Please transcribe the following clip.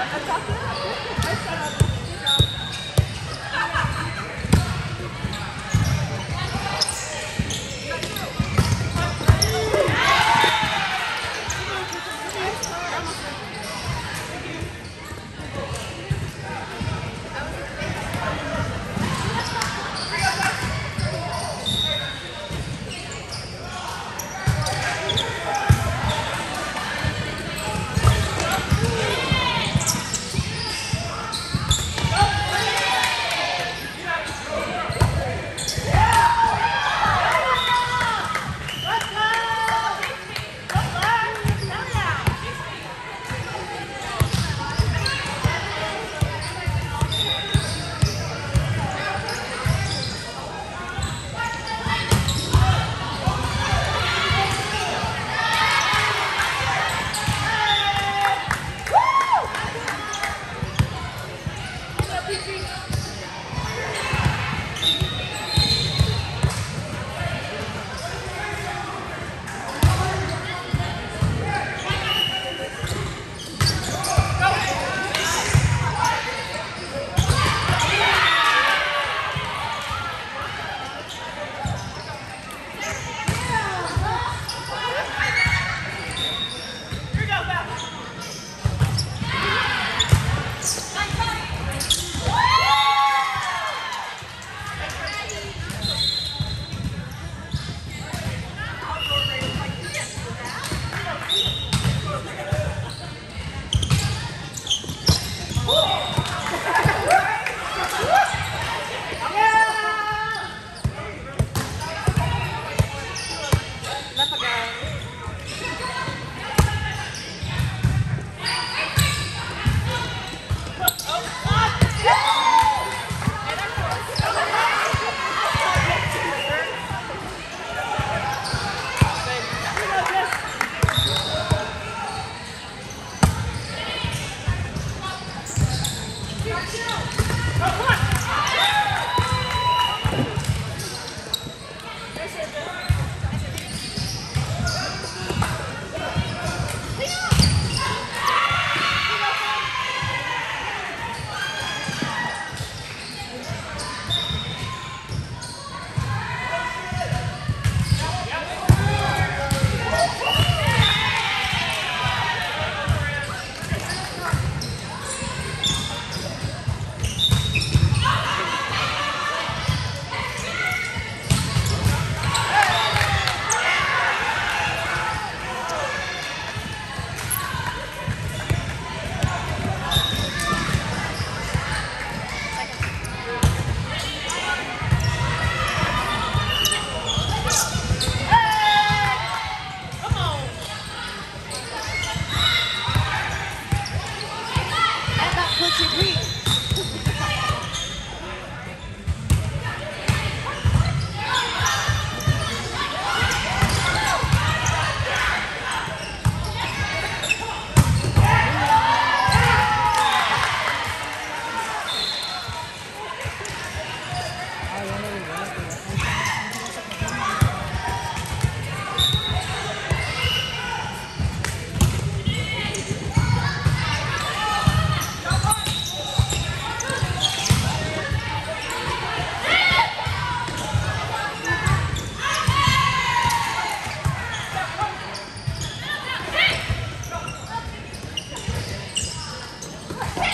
I thought that. I thought that. let's agree. Okay.